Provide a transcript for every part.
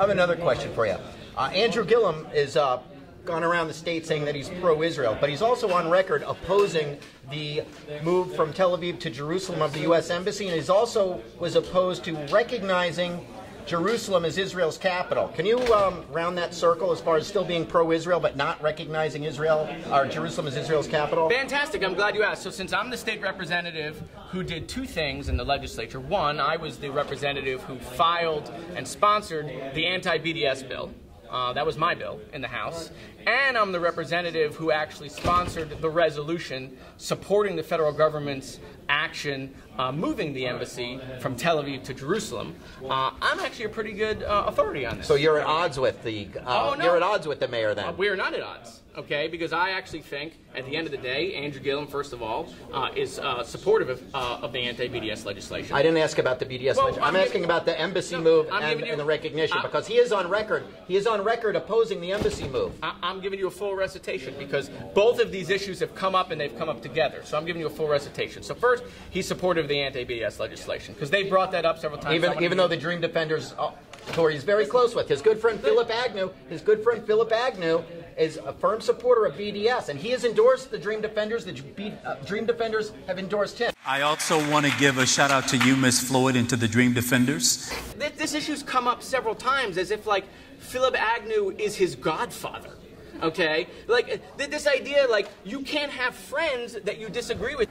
I have another question for you. Uh, Andrew Gillum is uh, gone around the state saying that he's pro-Israel, but he's also on record opposing the move from Tel Aviv to Jerusalem of the U.S. Embassy, and he's also was opposed to recognizing Jerusalem is Israel's capital. Can you um, round that circle as far as still being pro-Israel but not recognizing Israel or Jerusalem as Israel's capital? Fantastic. I'm glad you asked. So since I'm the state representative who did two things in the legislature, one, I was the representative who filed and sponsored the anti-BDS bill. Uh, that was my bill in the House. And I'm the representative who actually sponsored the resolution supporting the federal government's action uh, moving the embassy from Tel Aviv to Jerusalem. Uh, I'm actually a pretty good uh, authority on this. So you're at odds with the uh, Oh, no. you're at odds with the mayor then. Uh, we are not at odds, okay? Because I actually think, at the end of the day, Andrew Gillum, first of all, uh, is uh, supportive of, uh, of the anti-BDS legislation. I didn't ask about the BDS. Well, legis- I'm, I'm asking about the embassy No, move and, you- and the recognition because he is on record. He is on record opposing the embassy move. I- I'm giving you a full recitation because both of these issues have come up and they've come up together. So I'm giving you a full recitation. So first, he's supportive of the anti-BDS legislation because they brought that up several times. Even even though the Dream Defenders, uh, who he's very close with, his good friend Phillip Agnew, his good friend Phillip Agnew is a firm supporter of BDS, and he has endorsed the Dream Defenders. The B, uh, Dream Defenders have endorsed him. I also want to give a shout out to you, Miss Floyd, and to the Dream Defenders. This, this issue's come up several times as if like Phillip Agnew is his godfather. Okay, like uh, th- this idea, like you can't have friends that you disagree with.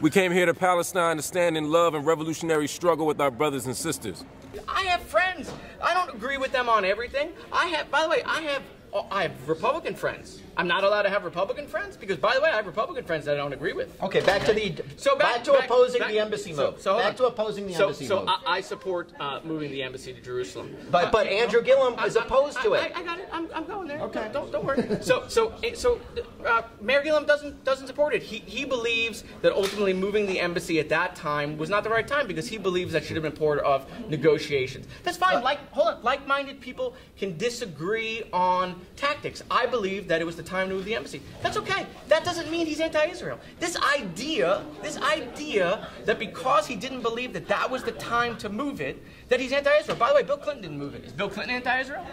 We came here to Palestine to stand in love and revolutionary struggle with our brothers and sisters. I have friends. I don't agree with them on everything. I have, by the way, I have, oh, I have Republican friends. I'm not allowed to have Republican friends because, by the way, I have Republican friends that I don't agree with. Okay, back to the So back, to opposing the embassy so- move. So, back on. to opposing the so, embassy so move. I, I support uh, moving the embassy to Jerusalem. But- but Andrew Gillum is I- I- opposed to it. I, I got it. I'm, I'm going there. Okay. Don't don't worry. So so so uh, Mayor Gillum doesn't doesn't support it. He he believes that ultimately moving the embassy at that time was not the right time because he believes that should have been part of negotiations. That's fine. Like hold on. Like-minded people can disagree on tactics. I believe that it was the time to move the embassy. That's okay. That doesn't mean he's anti-Israel. This idea, this idea that because he didn't believe that that was the time to move it, that he's anti-Israel. By the way, Bill Clinton didn't move it. Is Bill Clinton anti-Israel?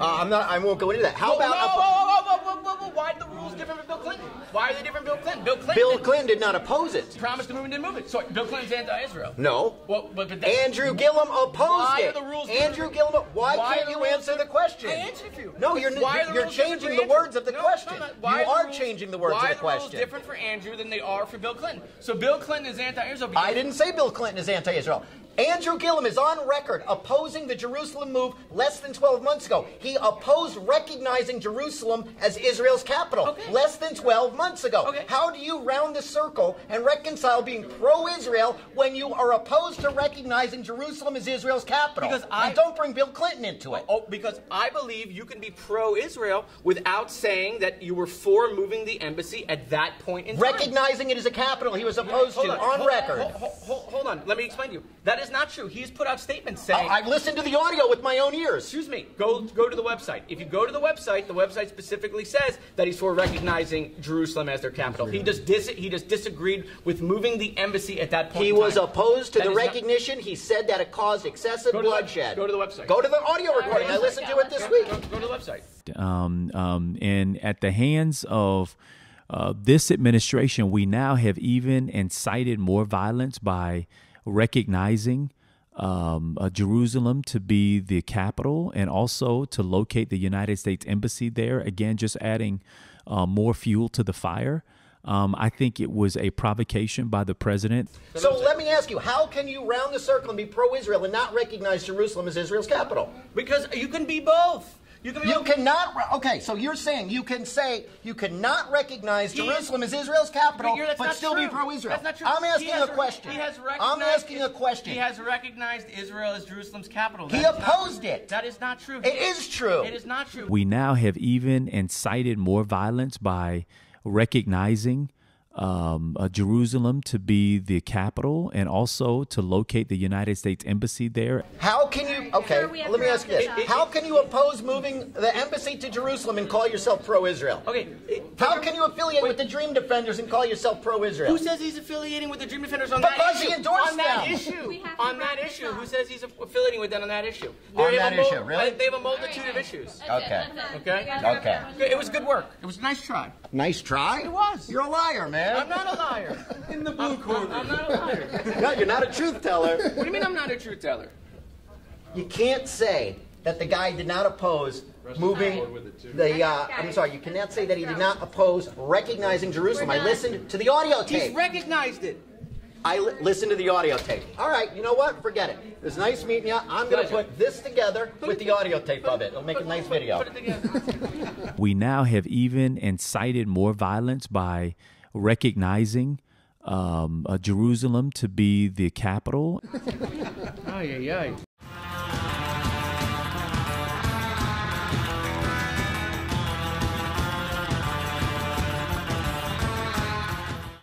Uh, I'm not. I won't go into that. How Whoa, about whoa, whoa, whoa, whoa, whoa, whoa, whoa, Why are the rules different from Bill Clinton? Why are they different from Bill Clinton? Bill Clinton, Bill Clinton did not oppose it? promised to move and didn't move it. So Bill Clinton's anti-Israel. No. Well, but, but Andrew Gillum opposed Why it. are the rules Andrew? Gillum. Why, Why can't you answer the? Question? I answered you. No, you're Why the you're changing the words of the No, question. no, no. Why you the are rules- changing the words of the are rules question. different for Andrew than they are for Bill Clinton? So Bill Clinton is anti-Israel. I didn't say Bill Clinton is anti-Israel. Andrew Gillum is on record opposing the Jerusalem move less than 12 months ago. He opposed recognizing Jerusalem as Israel's capital Okay. less than 12 months ago. Okay. How do you round the circle and reconcile being pro-Israel when you are opposed to recognizing Jerusalem as Israel's capital? Because I- and don't bring Bill Clinton into it. Oh, because I believe you can be pro-Israel without saying that you were for moving the embassy at that point in time. Recognizing it as a capital he was opposed Hold to on, on hold- record. Hold, hold- hold- hold on, let me explain to you. That is not true. He's put out statements saying. I- I've listened to the audio with my own ears. Excuse me. Go go to the website. If you go to the website, the website specifically says that he's for recognizing Jerusalem as their capital. He just dis- he just disagreed with moving the embassy at that point. He in was opposed to That the is not- recognition. He said that it caused excessive Go to the- bloodshed. go to the website. Go to the audio recording. I Go to the listened to it this Go- week. Go, go to the website. um, um, and at the hands of uh, this administration, we now have even incited more violence by recognizing um, uh, Jerusalem to be the capital and also to locate the United States Embassy there. Again, just adding uh, more fuel to the fire. Um, I think it was a provocation by the president. So let me ask you, how can you round the circle and be pro-Israel and not recognize Jerusalem as Israel's capital? Because you can be both. You can You both. cannot. Okay, so you're saying you can say you cannot recognize He- Jerusalem as Israel's capital, But but not still be pro-Israel. That's not true. I'm He asking has a question. He has I'm recognized asking a question. He has recognized Israel as Jerusalem's capital. He That is not opposed it. That is not true. It is true. It is not true. We now have even incited more violence by recognizing um, uh, Jerusalem to be the capital and also to locate the United States Embassy there. How can you? Okay, Sir, let me ask you this: wrap How can you oppose moving the embassy to Jerusalem and call yourself pro-Israel? Okay. How can you affiliate with the Dream Defenders and call yourself pro-Israel? Who says he's affiliating with the Dream Defenders on Because that he issue? endorsed on that them. issue. We have to On that issue. Who says he's affiliating with them on that issue? On They have that a issue, really? They have a multitude of issues. Okay. Okay. Okay. It was good work. It was a nice try. Nice try. It was. You're a liar, man. I'm not a liar. In the blue corner. I'm not a liar. No, you're not a truth teller. What do you mean I'm not a truth teller? You can't say that the guy did not oppose moving the. Uh, I'm sorry. You cannot say that he did not oppose recognizing Jerusalem. I listened to the audio He's tape. recognized it. I li- listened to the audio tape. All right, you know what? Forget it. It was nice meeting you. I'm going to put this together with the audio tape of it. It'll make a nice video. Put it together. We now have even incited more violence by recognizing um, uh, Jerusalem to be the capital Ay, ay, ay.